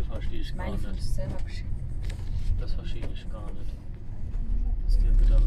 Will, verstehe ich gar Meine von nicht. selber. Das verstehe ich gar nicht. Was der wieder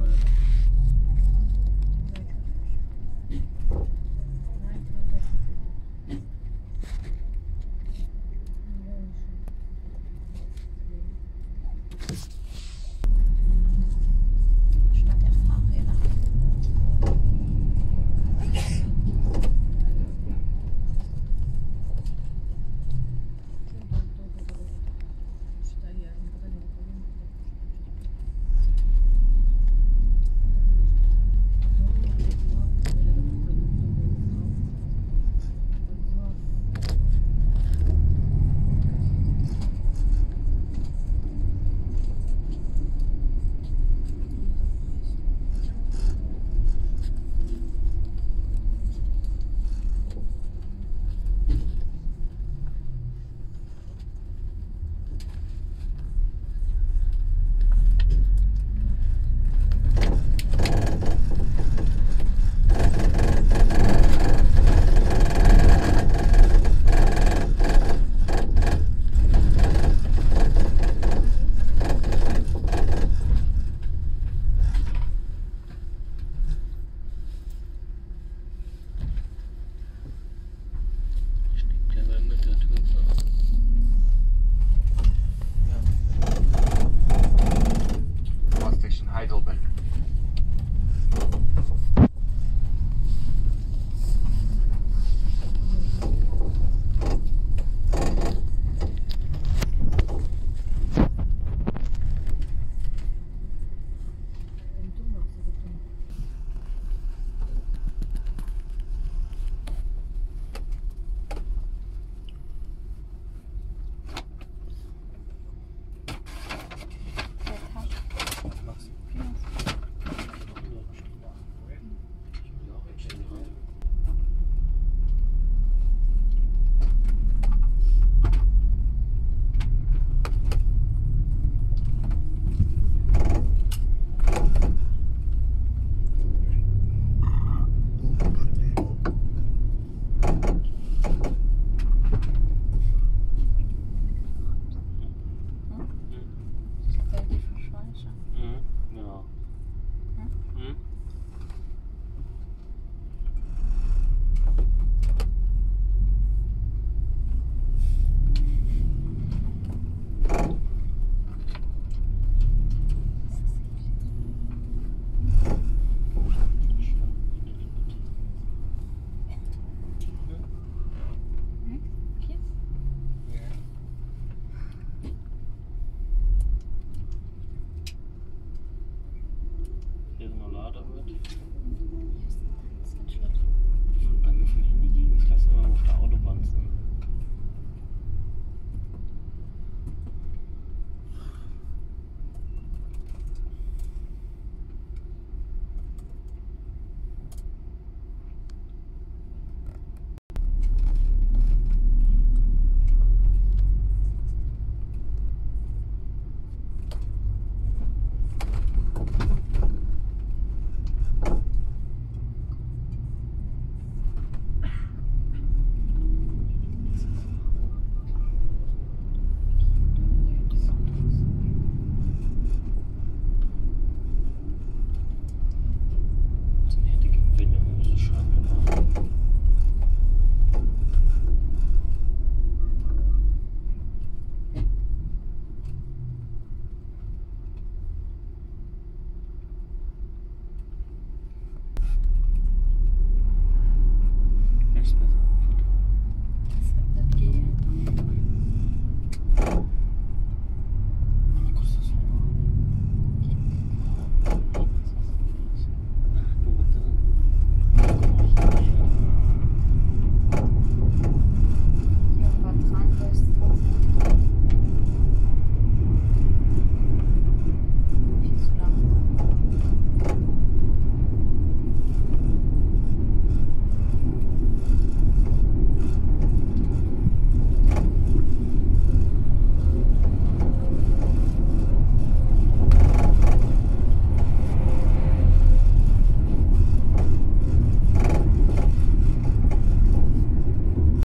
Frauen